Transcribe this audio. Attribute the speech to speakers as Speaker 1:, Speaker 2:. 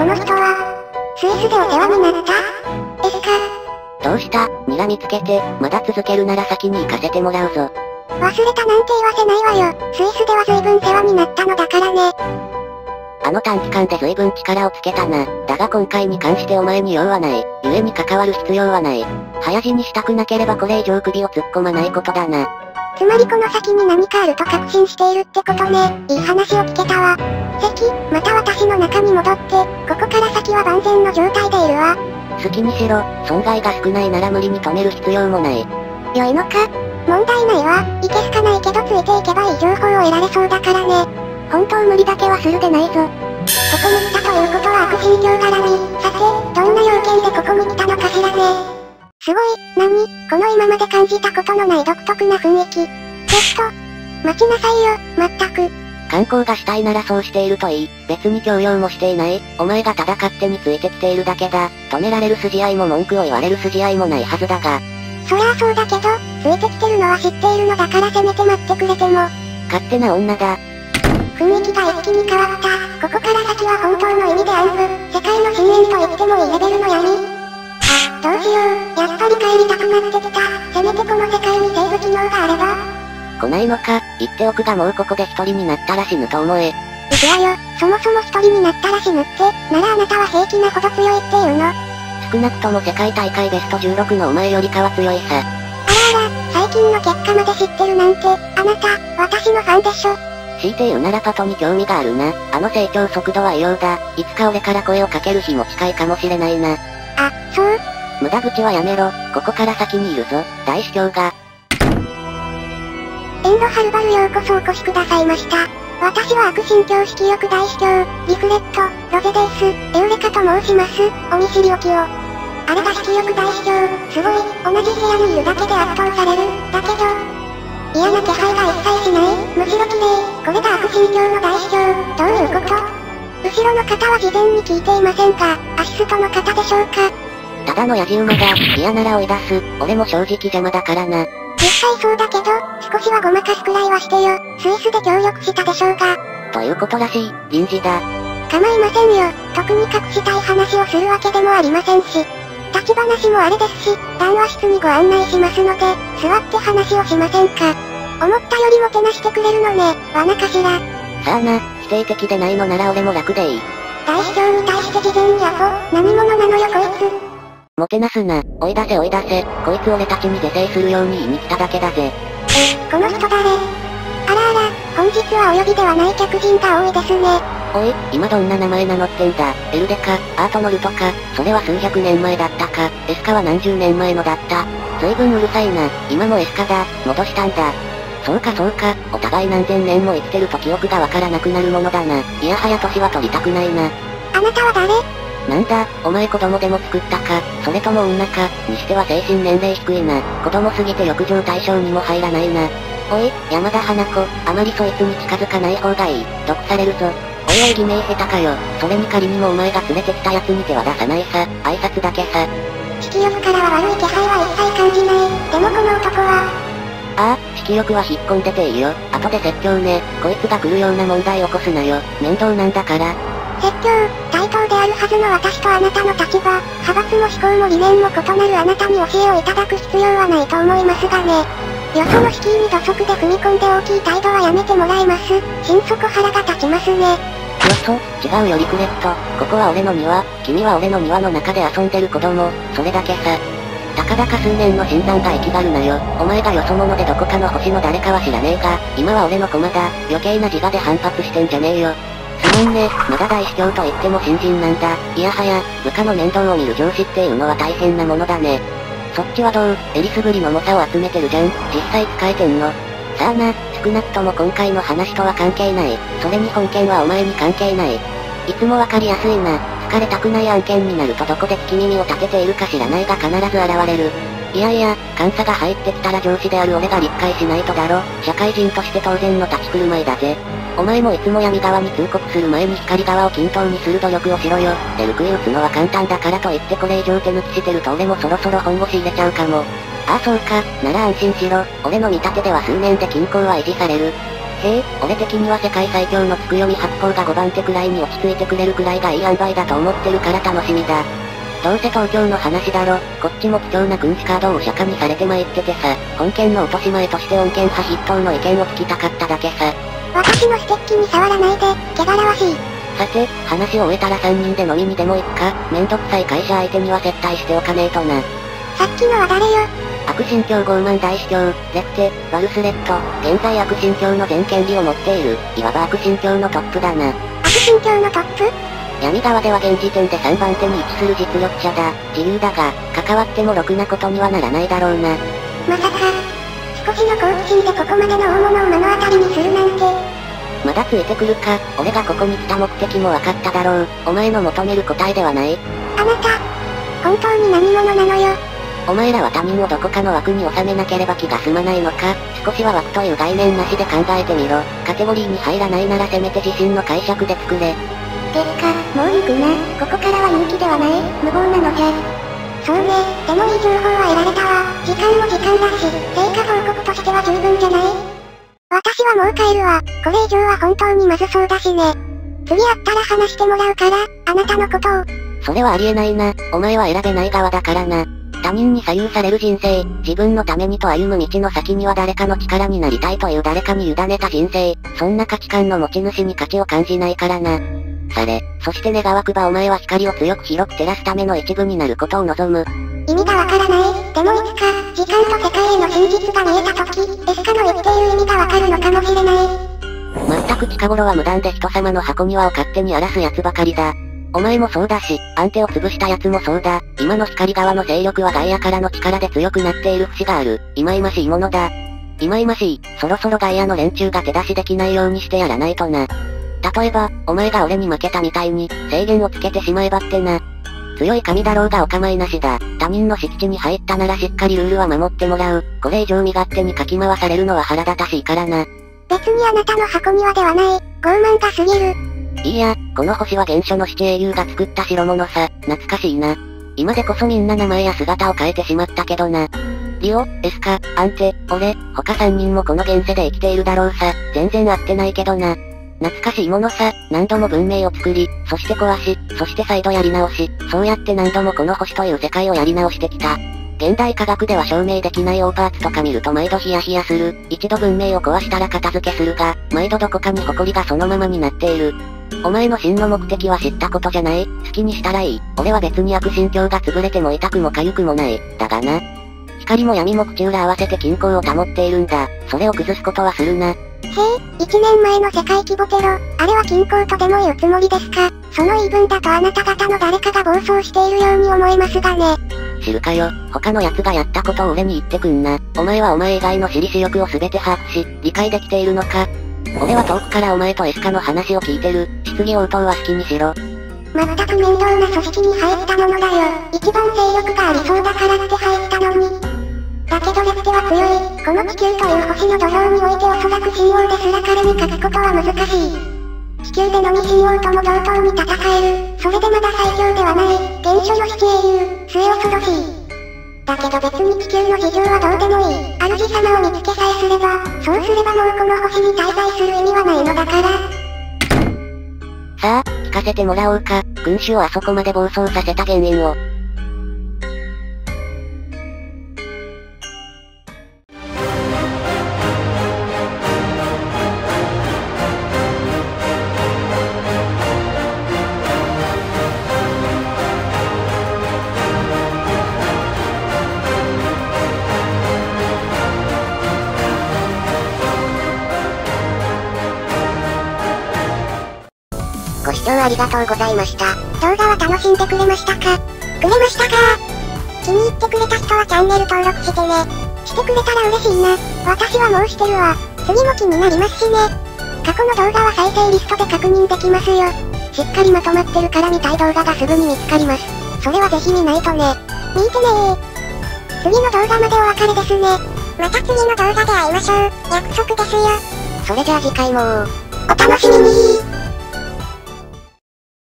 Speaker 1: この人は、スイスでお世話になった ?S か
Speaker 2: どうした？睨みつけて、まだ続けるなら先に行かせてもらうぞ。
Speaker 1: 忘れたなんて言わせないわよ。スイスでは随分世話になったのだからね。
Speaker 2: あの短期間で随分力をつけたな。だが今回に関してお前に用はない。故に関わる必要はない。早死にしたくなければこれ以上首を突っ込まないことだな。
Speaker 1: つまりこの先に何かあると確信しているってことね。いい話を聞けたわ。関、また私の中に戻って、ここから先は万全の状態でいるわ。
Speaker 2: 好きにしろ、損害が少ないなら無理に止める必要もない。
Speaker 1: 良いのか？問題ないわ。いけすかないけどついていけばいい情報を得られそうだからね。本当無理だけはするでないぞ。ここに来たということは悪信教絡み。さて、どんな要件でここに来たのかしらね。すごい、何？この今まで感じたことのない独特な雰囲気。ちょっと、待ちなさいよ、まったく。
Speaker 2: 観光がしたいならそうしているといい。別に強要もしていない。お前がただ勝手についてきているだけだ。止められる筋合いも文句を言われる筋合いもないはずだが。
Speaker 1: そりゃあそうだけど、ついてきてるのは知っているのだからせめて待ってくれても。
Speaker 2: 勝手な女だ。
Speaker 1: 雰囲気が一気に変わった。ここから先は本当の意味で暗部。世界の深淵と言ってもいいレベルの闇。あ、どうしよう。やっぱり帰りたくなってきた。せめてこの世界にセーブ機能があれば。
Speaker 2: 来ないのか、言っておくがもうここで一人になったら死ぬと思え。い
Speaker 1: くわよ、そもそも一人になったら死ぬって、ならあなたは平気なほど強いっていうの。
Speaker 2: 少なくとも世界大会ベスト16のお前よりかは強いさ。
Speaker 1: あらあら、最近の結果まで知ってるなんて、あなた、私のファンでしょ。
Speaker 2: 強いて言うならパトに興味があるな。あの成長速度は異様だ。いつか俺から声をかける日も近いかもしれないな。
Speaker 1: あ、そう？
Speaker 2: 無駄口はやめろ。ここから先にいるぞ。大司教が。
Speaker 1: エンドハルバルようこそお越しくださいました。私は悪神教式欲大司教、リフレット、ロゼデイス、エウレカと申します。お見知りおきを。あれが式欲大司教、すごい、同じ部屋にいるだけで圧倒される。だけど、嫌な気配が一切しない、むしろ綺麗。これが悪神教の大司教、どういうこと？後ろの方は事前に聞いていませんか？アシストの方でしょうか？
Speaker 2: ただのヤジ馬だ。嫌なら追い出す。俺も正直邪魔だからな。
Speaker 1: 実際そうだけど、少しはごまかすくらいはしてよ。スイスで協力したでしょうが。
Speaker 2: ということらしい、臨時だ。
Speaker 1: 構いませんよ。特に隠したい話をするわけでもありませんし。立ち話もあれですし、談話室にご案内しますので、座って話をしませんか。思ったよりもてなしてくれるのね、罠かしら。
Speaker 2: さあな、否定的でないのなら俺も楽でいい。
Speaker 1: 大司教に対して事前にアホ、何者なのよこいつ。
Speaker 2: もてなすな、追い出せ追い出せ、こいつ俺たちに是正するように言いに来ただけだぜ。
Speaker 1: え、この人誰？あらあら、本日はお呼びではない客人が多いですね。
Speaker 2: おい、今どんな名前名乗ってんだ？エルデか、アートノルトか、それは数百年前だったか、エスカは何十年前のだった。随分うるさいな、今もエスカだ、戻したんだ。そうかそうか、お互い何千年も生きてると記憶がわからなくなるものだな。いやはや年は取りたくないな。
Speaker 1: あなたは誰？
Speaker 2: なんだ、お前子供でも作ったか、それとも女か、にしては精神年齢低いな。子供すぎて浴場対象にも入らないな。おい、山田花子、あまりそいつに近づかない方がいい。毒されるぞ。おいおい偽名下手かよ。それに仮にもお前が連れてきた奴に手は出さないさ。挨拶だけさ。
Speaker 1: 色欲からは悪い気配は一切感じない。でもこの男は、
Speaker 2: ああ、色欲は引っ込んでていいよ。後で説教ね。こいつが来るような問題起こすなよ。面倒なんだから。
Speaker 1: 説教、対等であるはずの私とあなたの立場、派閥も思考も理念も異なるあなたに教えをいただく必要はないと思いますがね。よその敷居に土足で踏み込んで大きい態度はやめてもらえます。心底腹が立ちますね。よ
Speaker 2: そ、違うよリクレット。ここは俺の庭、君は俺の庭の中で遊んでる子供、それだけさ。たかだか数年の診断が生きがるなよ。お前がよそ者でどこかの星の誰かは知らねえが、今は俺の駒だ。余計な自我で反発してんじゃねえよ。すまんね、まだ大司教と言っても新人なんだ。いやはや、部下の面倒を見る上司っていうのは大変なものだね。そっちはどうえりすぐりの猛者を集めてるじゃん。実際使えてんのさあな、少なくとも今回の話とは関係ない。それに本件はお前に関係ない。いつもわかりやすいな。疲れたくない案件になるとどこで聞き耳を立てているか知らないが必ず現れる。いやいや、監査が入ってきたら上司である俺が理解しないとだろ。社会人として当然の立ち振る舞いだぜ。お前もいつも闇側に通告する前に光側を均等にする努力をしろよ。でルクイ打つのは簡単だからといってこれ以上手抜きしてると俺もそろそろ本腰入れちゃうかも。ああそうか、なら安心しろ。俺の見立てでは数年で均衡は維持される。へえ、俺的には世界最強のつくよみ八方が5番手くらいに落ち着いてくれるくらいがいい塩梅だと思ってるから楽しみだ。どうせ東京の話だろ、こっちも貴重な君子カードを釈迦にされて参っててさ、本件の落とし前として恩恵派筆頭の意見を聞きたかっただけさ。
Speaker 1: 私のステッキに触らないで、汚らわしい。
Speaker 2: さて、話を終えたら3人で飲みにでも行くか、めんどくさい会社相手には接待しておかねえとな。
Speaker 1: さっきのは誰よ
Speaker 2: 悪神教傲慢大司教、レクテ、バルスレット、現在悪神教の全権利を持っている、いわば悪神教のトップだな。
Speaker 1: 悪神教のトップ？
Speaker 2: 闇側では現時点で3番手に位置する実力者だ。自由だが、関わってもろくなことにはならないだろうな。
Speaker 1: まさか、少しの好奇心でここまでの大物を目の当たりにするなんて。
Speaker 2: まだついてくるか、俺がここに来た目的も分かっただろう。お前の求める答えではない。
Speaker 1: あなた、本当に何者なのよ。
Speaker 2: お前らは他人をどこかの枠に収めなければ気が済まないのか少しは枠という概念なしで考えてみろ。カテゴリーに入らないならせめて自身の解釈で作れ。
Speaker 1: 結果、もう行くな。ここからは人気ではない、無謀なのじゃ。そうね、でもいい情報は得られたわ。時間も時間だし、成果報告としては十分じゃない私はもう帰るわ。これ以上は本当にまずそうだしね。次会ったら話してもらうから、あなたのことを。
Speaker 2: それはありえないな。お前は選べない側だからな。他人に左右される人生、自分のためにと歩む道の先には誰かの力になりたいという誰かに委ねた人生、そんな価値観の持ち主に価値を感じないからな。され、そして願わくばお前は光を強く広く照らすための一部になることを望む。
Speaker 1: 意味がわからない。でもいつか、時間と世界への真実が見えた時、エスカの言っている意味がわかるのかもしれない。
Speaker 2: 全く近頃は無断で人様の箱庭を勝手に荒らす奴ばかりだ。お前もそうだし、安定を潰した奴もそうだ。今の光側の勢力はガイアからの力で強くなっている節がある。忌々しいものだ。忌々しい。そろそろガイアの連中が手出しできないようにしてやらないとな。例えば、お前が俺に負けたみたいに、制限をつけてしまえばってな。強い神だろうがお構いなしだ。他人の敷地に入ったならしっかりルールは守ってもらう。これ以上身勝手にかき回されるのは腹立たしいからな。
Speaker 1: 別にあなたの箱庭ではない。傲慢が過ぎる。
Speaker 2: いいや、この星は原初の七英雄が作った代物さ、懐かしいな。今でこそみんな名前や姿を変えてしまったけどな。リオ、エスカ、アンテ、俺、他3人もこの現世で生きているだろうさ、全然会ってないけどな。懐かしいものさ、何度も文明を作り、そして壊し、そして再度やり直し、そうやって何度もこの星という世界をやり直してきた。現代科学では証明できないオーパーツとか見ると毎度ヒヤヒヤする。一度文明を壊したら片付けするが、毎度どこかに埃がそのままになっている。お前の真の目的は知ったことじゃない？好きにしたらいい。俺は別に悪心境が潰れても痛くも痒くもない。だがな。光も闇も口裏合わせて均衡を保っているんだ。それを崩すことはするな。
Speaker 1: へえ、一年前の世界規模テロ、あれは均衡とでも言うつもりですか？その言い分だとあなた方の誰かが暴走しているように思えますがね。
Speaker 2: 知るかよ、他の奴がやったことを俺に言ってくんな。お前はお前以外の私利私欲を全て把握し、理解できているのか俺は遠くからお前とエスカの話を聞いてる。質疑応答は好きにしろ。
Speaker 1: 全く面倒な組織に入ったものだよ。一番勢力がありそうだからって入ったのに。けどレプテは強い。この地球という星の土俵においておそらく神王ですら彼に勝つことは難しい。地球でのみ神王とも同等に戦える。それでまだ最強ではない。原初の七英雄、末恐ろしい。だけど別に地球の事情はどうでもいい。主様を見つけさえすれば、そうすればもうこの星に滞在する意味はないのだから。
Speaker 2: さあ、聞かせてもらおうか。君主をあそこまで暴走させた原因を。
Speaker 1: 聴ありがとうございました。動画は楽しんでくれましたか？くれましたか？気に入ってくれた人はチャンネル登録してね。してくれたら嬉しいな。私はもうしてるわ。次も気になりますしね。過去の動画は再生リストで確認できますよ。しっかりまとまってるから見たい動画がすぐに見つかります。それはぜひ見ないとね。見てね。次の動画までお別れですね。また次の動画で会いましょう。約束ですよ。
Speaker 2: それじゃあ次回も
Speaker 1: お楽しみに